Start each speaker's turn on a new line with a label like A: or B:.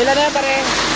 A: Ilan na yan pare?